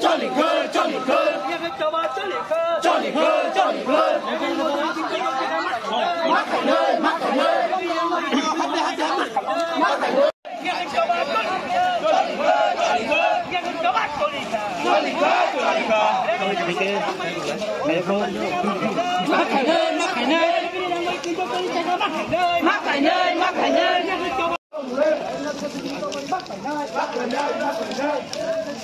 Jolly good cho điểm khơi cho điểm khơi cho điểm khơi mắt cảnh nơi mắt cảnh nơi mắt cảnh nơi mắt cảnh nơi mắt cảnh nơi mắc phải nơi mắc phải nơi mắc phải nơi mắc phải nơi mắc phải nơi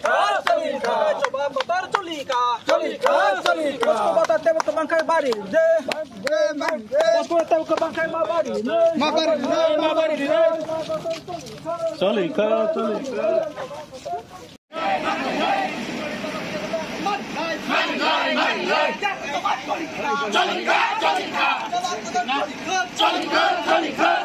Solika, solika. Coba kotor solika. Solika, solika. Mas coba tá tempo que banca bari. De. Mas coba tempo que banca mabari. Mabari, mabari. Solika, solika. Hey, hey, hey. Man, man, man, man. Johnny Kerr, Johnny Kerr, Johnny Kerr, Johnny Kerr.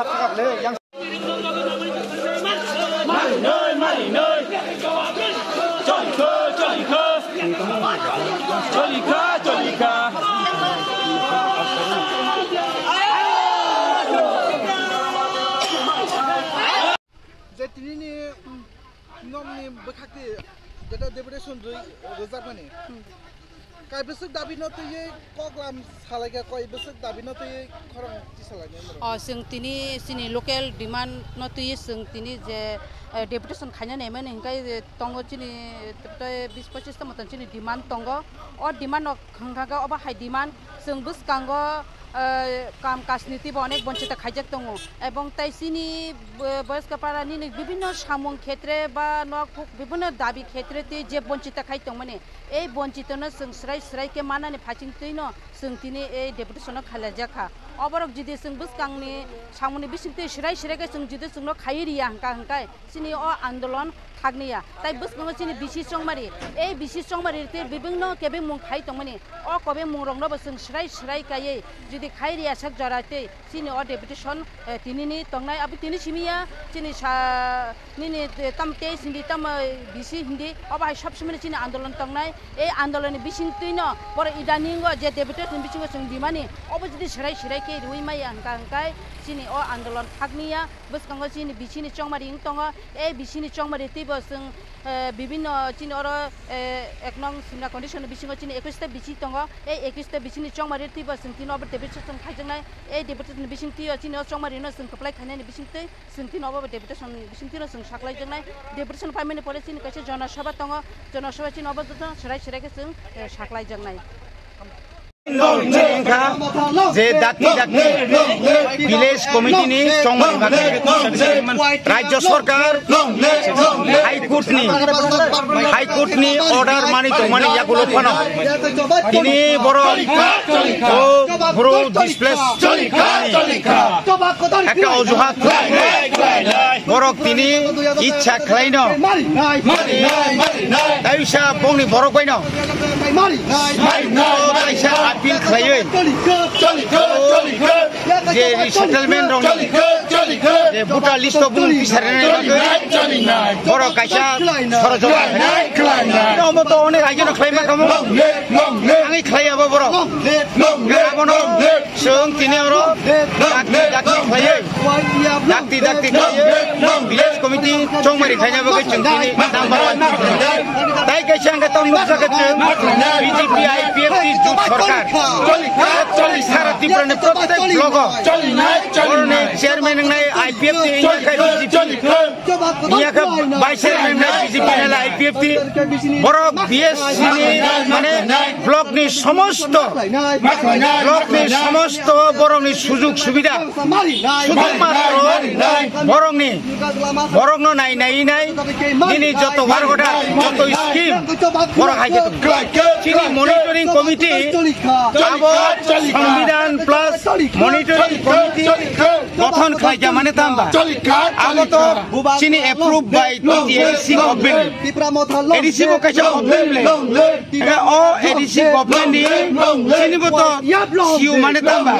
Je suis un homme qui a été déposé sur le réservoir. जोंनि जोंनि local demand नतुये जोंनि जे deputation खाने नेमेन हिंगा तंग जिनि बीस पचिसता मतन जिनि demand तंग और डिमांड हंगा अब हाई डिमांड जों बस कांग কাম কাজ নীতি অনেক বঞ্চিত খাইজাক দङ এবং তাই চিনি বয়স্ক পাড়া নি বিভিন্ন সামং ক্ষেত্রে বা নকুক বিভিন্ন দাবি ক্ষেত্রে তুই যে বঞ্চিত খাই মানে এই বঞ্চিত সং স্রাই স্রাইকে মানানি ফাচিং তুই ন তিনি এই ডেপুটেশন খালা জাখা। অবরক যদি সং বুসকাংনি সামনে বিসিং তুই স্রাই স্রাইকে সং যদি সং খাই রিয়া হাঙ্কা হাঙ্কায় চিনি অ আন্দোলন থাকনিয়া। তাই বুসবঙ্গ চিনি বিশি সংমারি এই বিশি সংমারিতে বিভিন্ন কেবে মুং খাই তংমানি। অ কবে মুং রং রব সং সরাই সরাই কাইয়ে। যদি খাই রিয়া সাক জরাতে চিনি অ ডেপুটেশন তিনি নি তংনাই আবু তিনি সিমিয়া চিনি নিনি তাম তে সিন্দি তাম বিশি হিন্দি অবাই সবসময় চিনি আন্দোলন তংনাই। এই আন্দোলনে বিশিং তুইন, পরে ইদানিং যে ডেপুটেশন বিশিং সং দিমানি, অব যদি সরাই সরাই কে রুই মাই আঙ্কা আঙ্কাই চিনি অ আন্দোলন থাকনিয়া বুসবঙ্গ চিনি বিশিনি চংমারি ইং তঙ এই বিশিনি চংমারি তিব বসং বিভিন্ন চিন অর এক নং সিমনা কন্ডিশন বিসিং চিন একুশটা বিসি দङ এই একুশটা বিসিনি চংমারি তুই বসং, তিন অবর ডেপুটেশন খাইজংনাই এই ডেপুটেশন বিসিং তুই চিন চংমারি ন সিং কপ্লাই খাইনাই বিসিং তুই সিং তিন অবর ডেপুটেশন বিসিং তুই সিং সাকলাইজংনাই ডেপুটেশন পাইমানি পরে চিন কাছে জনসভা দङ জনসভা চিন অবর সরাই সরাইকে সিং সাকলাইজংনাই যে ডাকি ডাকি ভিলেজ কমিটি নি সংবিধান রাজ্য সরকার হাইকোর্টনি হাইকোর্টনি অর্ডার মানি বড় ও বড় ডিসপ্লেস একটা অজুহাত বরক তিনি ইচ্ছা খেলাইন दा इसा बंनि बर गयन आपिल खायो जे रिसेटलमेन्ट दं जे भुटार लिस्ट बुं बिसारनानै बर गायसा सरजमत अनेक आइजन खायमा खामो आङै खायाबो बर गाबन सों तिनियाव डाक्ति डाक्ति खायो डाक्ति डाक्ति खायो কমিটি চৌমারি khaina ba তাই কে সঙ্গে kai sang ta nuksa kachung bjp ipf ti jut sarkar চল্লিশ সারা ত্রিপুরা প্রত্যেক ব্লক। চেয়ারম্যান নাই আইপিএফ ভাইস চেয়ারম্যান নাই বিজেপি নাই আইপিএফ বড় মানে ব্লক নি সমস্ত ব্লক নি সমস্ত বরং নি সুযোগ সুবিধা। শুধুমাত্র বরং নি বরং নাই নাই নাই। দিনে যত বারোটা যত স্কিম বড় হাইকে চিনি মনিটরিং কমিটি সংবিধান প্লাস মনিটরিং কমিটি গঠন খাইজা মানে তাম্বা আবো তো চিনি approve by ADC government ADC government ADC government নি চিনি বো তো সিউ মানে তাম্বা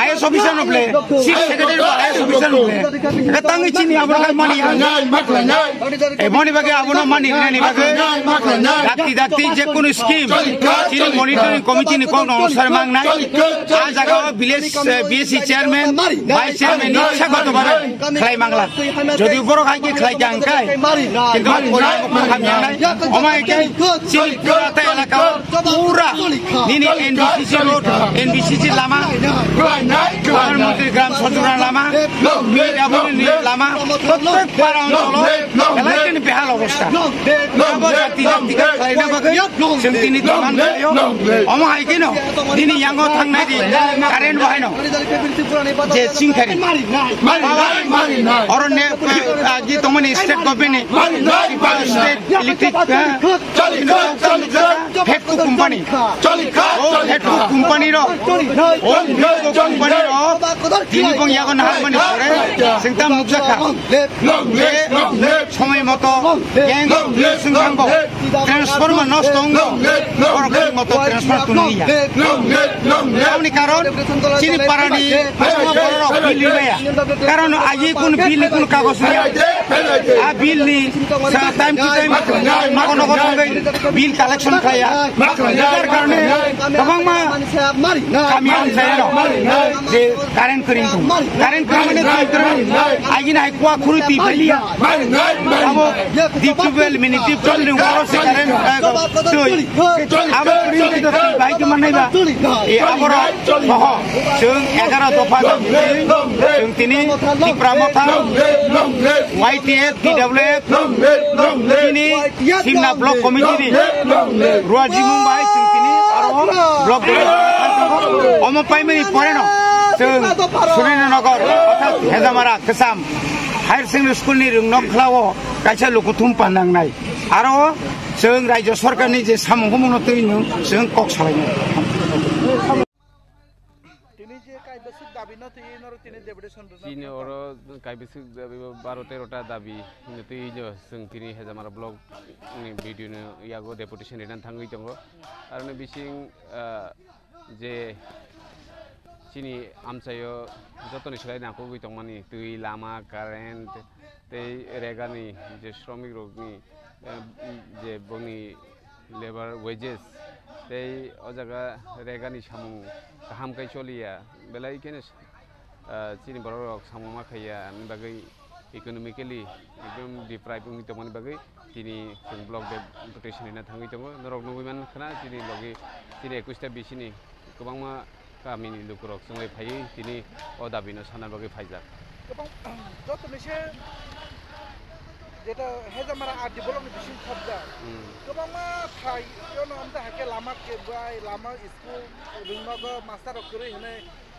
আইএস অফিসার নবলে চিফ সেক্রেটারি অফিসার চিনি মানি মনি মানি নানি বাগে দাক্তি দাক্তি যে কোনো স্কিম চিনি মনিটরিং কমিটি নি কোন অনুসার মাংনাই আ জায়গা village BSC chairman vice chairman ইচ্ছাগত ভাবে মাংলা যদি বড় খাইকে কিন্তু চিনি এলাকা পুরা Nini NBCC Road, NBCC Lama, Kuala Menteri Gram Sojuran Lama, Yabuni Lama, প্রত্যেক পাড়া অঞ্চলত এলাই কিন্তু বেহাল অবস্থা জাতি জাতিকে খারিনা বাকি সেমতিনি তমান স্টেট গভর্নমেন্ট ହେଡ଼୍କୁ କମ୍ପାନୀ ହେଡ଼୍କୁ କମ୍ପାନୀର କମ୍ପାନୀର দিলীপং ইয়াগন হারমানি ধরে সিংতাম মুজাখা সময় মতো গ্যাং সিংতাম নষ্ট মতো ট্রান্সফার কারণ পারানি কারণ আজি কোন বিল কোন কাগজ বিল নি time to time bill collection খায়া যার কারণে এবং মা আমি আনসাইর যে কারেন্ট করিম কারেন্ট করিম মানে আইগিন হাই কুয়া খুরুতি পেলিয়া আবো দিপুবেল মিনিটি চলনি ওরসে কারেন্ট তুই। আবো করিম কি তুই ভাই কি মানাইবা এ আবর সহ, চুং 11 দফা চুং তিনি টিপ্রামথা ওয়াইটিএফ ডিডব্লিউএফ তিনি সিমনা ব্লক কমিটিনি রুয়াজি মুম্বাই जों তিনি আরো ব্লক অম পাইমানি পরেন जों सुरेन्द्रनगर अर्थात हेजामारा गोसाम हायार सेकेन्डारि स्कुलनि रोंनक खालाव गायसा लुकुथुम पानांनाय आरो जों रायजो सरकारनि जे साम'खौ मावनो दैनो जों कक सालायनो চীনে ওর কাইবেছি বারো তেরোটা দাবি কিন্তু जों दिनै हेजामारा ब्लग भिडिअनि यागो डेपुटेसन लिरनानै थाङै दङ आरो बिसिं जे चिनि आमसायो जतनै सोलाय नाखौ गैदों माने दै लामा कारेन्ट दै रेगानि जे श्रमिक रोगनि जे बनि लेबार वेजेस दै अ जागा रेगानि सामु गाहामखाय सोलिया बेला इखायनो sini borok sama mak kaya ni bagai economically ekdom deprive ngi tomani bagai tini kung block de protection ina thangi tongo norok nubi man khana tini logi tini 21 ta bisini kobang ma kamini lukurok sungai phai tini odabino sanar bagai phaijak kobang jot mise যেটা হেজা মারা আর development বিশেষ শব্দা গোবাং মা থাই কেন আমরা হাকে লামা কে বাই লামা স্কুল রুমাগ মাস্টার করে হেনে